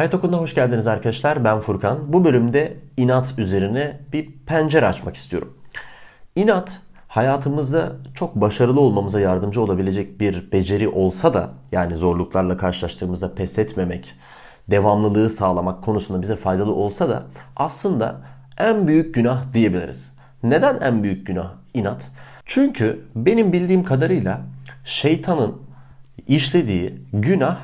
Hayat Okulu'na hoş geldiniz arkadaşlar. Ben Furkan. Bu bölümde inat üzerine bir pencere açmak istiyorum. İnat hayatımızda çok başarılı olmamıza yardımcı olabilecek bir beceri olsa da yani zorluklarla karşılaştığımızda pes etmemek, devamlılığı sağlamak konusunda bize faydalı olsa da aslında en büyük günah diyebiliriz. Neden en büyük günah inat? Çünkü benim bildiğim kadarıyla şeytanın işlediği günah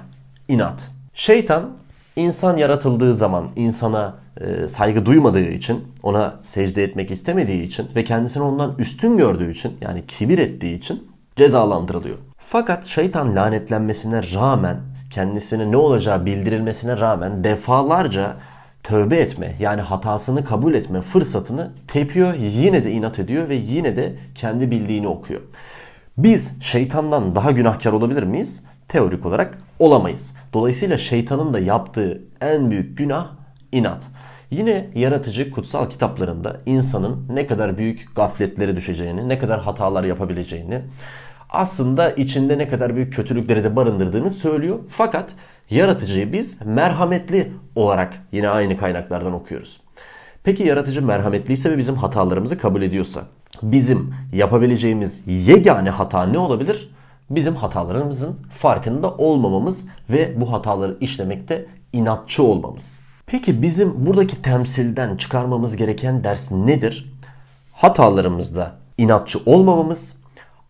inat. Şeytan insan yaratıldığı zaman insana e, saygı duymadığı için, ona secde etmek istemediği için ve kendisini ondan üstün gördüğü için yani kibir ettiği için cezalandırılıyor. Fakat şeytan lanetlenmesine rağmen kendisine ne olacağı bildirilmesine rağmen defalarca tövbe etme yani hatasını kabul etme fırsatını tepiyor yine de inat ediyor ve yine de kendi bildiğini okuyor. Biz şeytandan daha günahkar olabilir miyiz? Teorik olarak olamayız. Dolayısıyla şeytanın da yaptığı en büyük günah inat. Yine yaratıcı kutsal kitaplarında insanın ne kadar büyük gafletlere düşeceğini, ne kadar hatalar yapabileceğini, aslında içinde ne kadar büyük kötülükleri de barındırdığını söylüyor. Fakat yaratıcıyı biz merhametli olarak yine aynı kaynaklardan okuyoruz. Peki yaratıcı merhametliyse ve bizim hatalarımızı kabul ediyorsa bizim yapabileceğimiz yegane hata ne olabilir? Bizim hatalarımızın farkında olmamamız ve bu hataları işlemekte inatçı olmamız. Peki bizim buradaki temsilden çıkarmamız gereken ders nedir? Hatalarımızda inatçı olmamamız,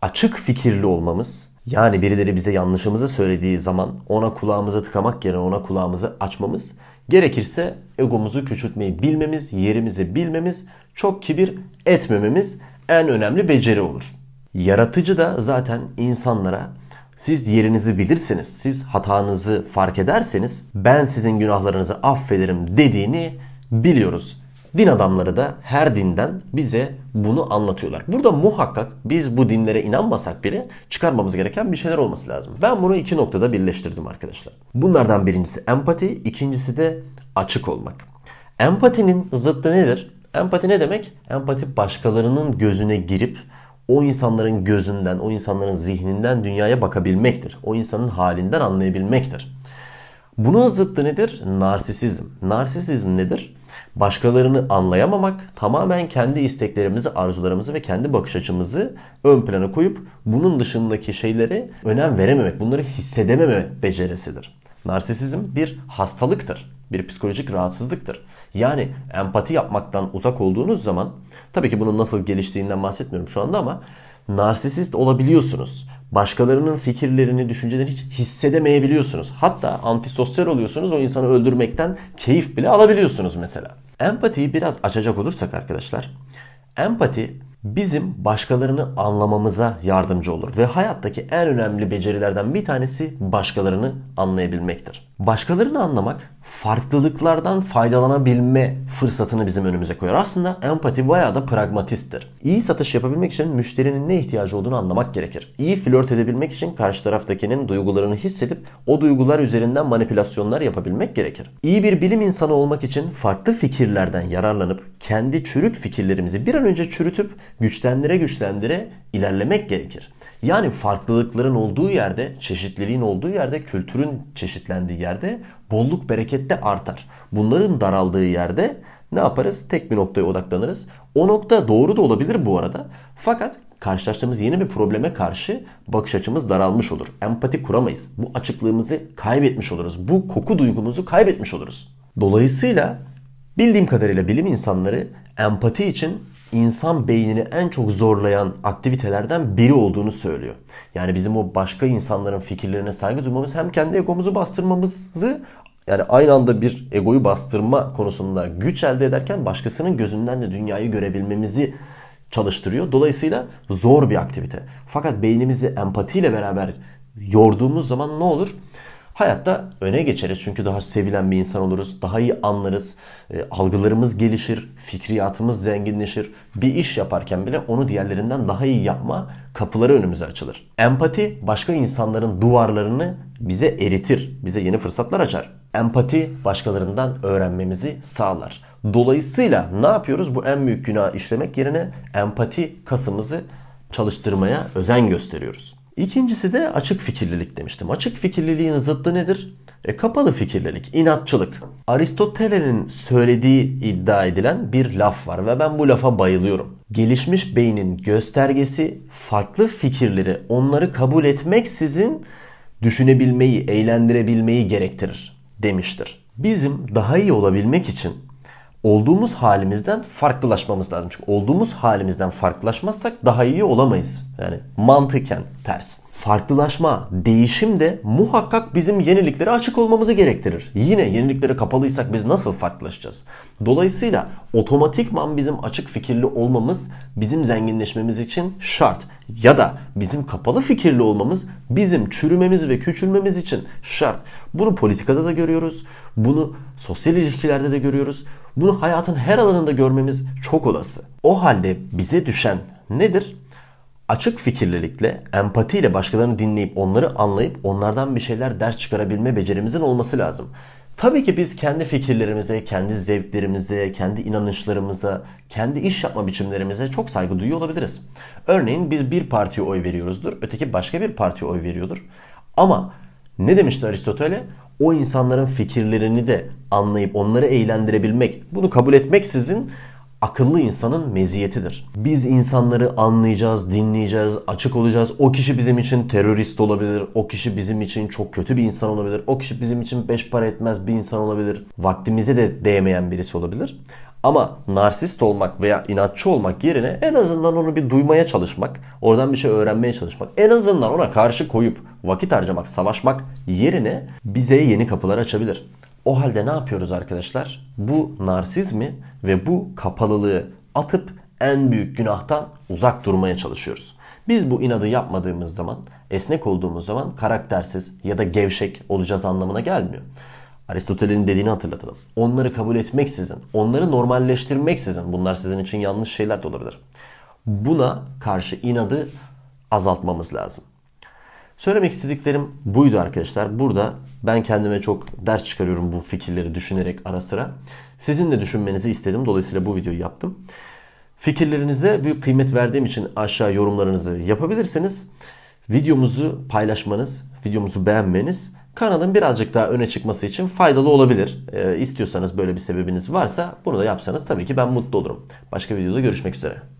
açık fikirli olmamız, yani birileri bize yanlışımızı söylediği zaman ona kulağımızı tıkamak yerine ona kulağımızı açmamız, gerekirse egomuzu küçültmeyi bilmemiz, yerimizi bilmemiz, çok kibir etmememiz en önemli beceri olur. Yaratıcı da zaten insanlara siz yerinizi bilirsiniz, siz hatanızı fark ederseniz ben sizin günahlarınızı affederim dediğini biliyoruz. Din adamları da her dinden bize bunu anlatıyorlar. Burada muhakkak biz bu dinlere inanmasak bile çıkarmamız gereken bir şeyler olması lazım. Ben bunu iki noktada birleştirdim arkadaşlar. Bunlardan birincisi empati, ikincisi de açık olmak. Empatinin zıttı nedir? Empati ne demek? Empati başkalarının gözüne girip o insanların gözünden, o insanların zihninden dünyaya bakabilmektir. O insanın halinden anlayabilmektir. Bunun zıttı nedir? Narsisizm. Narsisizm nedir? Başkalarını anlayamamak, tamamen kendi isteklerimizi, arzularımızı ve kendi bakış açımızı ön plana koyup bunun dışındaki şeylere önem verememek, bunları hissedememe becerisidir. Narsisizm bir hastalıktır, bir psikolojik rahatsızlıktır. Yani empati yapmaktan uzak olduğunuz zaman tabii ki bunun nasıl geliştiğinden bahsetmiyorum şu anda ama narsisist olabiliyorsunuz. Başkalarının fikirlerini, düşüncelerini hiç hissedemeyebiliyorsunuz. Hatta antisosyal oluyorsunuz. O insanı öldürmekten keyif bile alabiliyorsunuz mesela. Empatiyi biraz açacak olursak arkadaşlar. Empati bizim başkalarını anlamamıza yardımcı olur ve hayattaki en önemli becerilerden bir tanesi başkalarını anlayabilmektir. Başkalarını anlamak farklılıklardan faydalanabilme fırsatını bizim önümüze koyar. Aslında empati bayağı da pragmatisttir. İyi satış yapabilmek için müşterinin ne ihtiyacı olduğunu anlamak gerekir. İyi flört edebilmek için karşı taraftakinin duygularını hissedip o duygular üzerinden manipülasyonlar yapabilmek gerekir. İyi bir bilim insanı olmak için farklı fikirlerden yararlanıp kendi çürük fikirlerimizi bir an önce çürütüp güçlendire güçlendire ilerlemek gerekir. Yani farklılıkların olduğu yerde, çeşitliliğin olduğu yerde, kültürün çeşitlendiği yerde bolluk bereket de artar. Bunların daraldığı yerde ne yaparız? Tek bir noktaya odaklanırız. O nokta doğru da olabilir bu arada. Fakat karşılaştığımız yeni bir probleme karşı bakış açımız daralmış olur. Empati kuramayız. Bu açıklığımızı kaybetmiş oluruz. Bu koku duygumuzu kaybetmiş oluruz. Dolayısıyla bildiğim kadarıyla bilim insanları empati için insan beynini en çok zorlayan aktivitelerden biri olduğunu söylüyor. Yani bizim o başka insanların fikirlerine saygı duymamız hem kendi egomuzu bastırmamızı yani aynı anda bir egoyu bastırma konusunda güç elde ederken başkasının gözünden de dünyayı görebilmemizi çalıştırıyor. Dolayısıyla zor bir aktivite. Fakat beynimizi empatiyle beraber yorduğumuz zaman ne olur? Hayatta öne geçeriz çünkü daha sevilen bir insan oluruz. Daha iyi anlarız. E, algılarımız gelişir. Fikriyatımız zenginleşir. Bir iş yaparken bile onu diğerlerinden daha iyi yapma kapıları önümüze açılır. Empati başka insanların duvarlarını bize eritir. Bize yeni fırsatlar açar. Empati başkalarından öğrenmemizi sağlar. Dolayısıyla ne yapıyoruz? Bu en büyük günah işlemek yerine empati kasımızı çalıştırmaya özen gösteriyoruz. İkincisi de açık fikirlilik demiştim. Açık fikirliliğin zıttı nedir? E, kapalı fikirlilik, inatçılık. Aristoteles'in söylediği iddia edilen bir laf var ve ben bu lafa bayılıyorum. Gelişmiş beynin göstergesi farklı fikirleri, onları kabul etmeksizin düşünebilmeyi, eğlendirebilmeyi gerektirir demiştir. Bizim daha iyi olabilmek için olduğumuz halimizden farklılaşmamız lazım. Çünkü olduğumuz halimizden farklılaşmazsak daha iyi olamayız. Yani mantıken ters. Farklılaşma, değişim de muhakkak bizim yeniliklere açık olmamızı gerektirir. Yine yeniliklere kapalıysak biz nasıl farklılaşacağız? Dolayısıyla otomatikman bizim açık fikirli olmamız bizim zenginleşmemiz için şart. Ya da bizim kapalı fikirli olmamız bizim çürümemiz ve küçülmemiz için şart. Bunu politikada da görüyoruz. Bunu sosyal ilişkilerde de görüyoruz. Bunu hayatın her alanında görmemiz çok olası. O halde bize düşen nedir? Açık fikirlilikle, empatiyle başkalarını dinleyip onları anlayıp onlardan bir şeyler ders çıkarabilme becerimizin olması lazım. Tabii ki biz kendi fikirlerimize, kendi zevklerimize, kendi inanışlarımıza, kendi iş yapma biçimlerimize çok saygı duyuyor olabiliriz. Örneğin biz bir partiye oy veriyoruzdur, öteki başka bir partiye oy veriyordur. Ama ne demişti Aristoteles? O insanların fikirlerini de anlayıp onları eğlendirebilmek, bunu kabul etmeksizin akıllı insanın meziyetidir. Biz insanları anlayacağız, dinleyeceğiz, açık olacağız. O kişi bizim için terörist olabilir. O kişi bizim için çok kötü bir insan olabilir. O kişi bizim için beş para etmez bir insan olabilir. Vaktimize de değmeyen birisi olabilir. Ama narsist olmak veya inatçı olmak yerine en azından onu bir duymaya çalışmak, oradan bir şey öğrenmeye çalışmak, en azından ona karşı koyup vakit harcamak, savaşmak yerine bize yeni kapılar açabilir. O halde ne yapıyoruz arkadaşlar? Bu narsizmi ve bu kapalılığı atıp en büyük günahtan uzak durmaya çalışıyoruz. Biz bu inadı yapmadığımız zaman, esnek olduğumuz zaman karaktersiz ya da gevşek olacağız anlamına gelmiyor. Aristoteles'in dediğini hatırlatalım. Onları kabul etmeksizin, onları normalleştirmeksizin bunlar sizin için yanlış şeyler de olabilir. Buna karşı inadı azaltmamız lazım. Söylemek istediklerim buydu arkadaşlar. Burada ben kendime çok ders çıkarıyorum bu fikirleri düşünerek ara sıra. Sizin de düşünmenizi istedim. Dolayısıyla bu videoyu yaptım. Fikirlerinize büyük kıymet verdiğim için aşağı yorumlarınızı yapabilirsiniz. Videomuzu paylaşmanız, videomuzu beğenmeniz kanalın birazcık daha öne çıkması için faydalı olabilir. Ee, istiyorsanız böyle bir sebebiniz varsa bunu da yapsanız tabii ki ben mutlu olurum. Başka videoda görüşmek üzere.